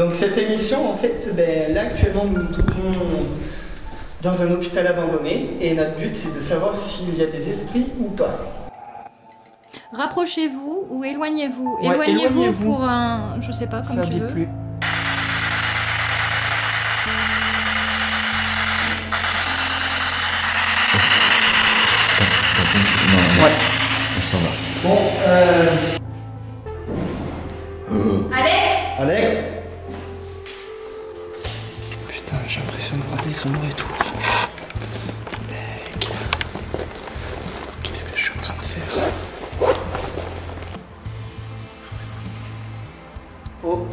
Donc cette émission, en fait, ben, là actuellement nous nous trouvons dans un hôpital abandonné et notre but c'est de savoir s'il y a des esprits ou pas. Rapprochez-vous ou éloignez-vous. Ouais, éloignez-vous pour un. Je sais pas, comme Ça tu vit veux. plus. Non, Ouais. on s'en va. Bon, euh, Alex? Alex? J'ai l'impression de rater son nom et tout. Mec. Qu'est-ce que je suis en train de faire? Oh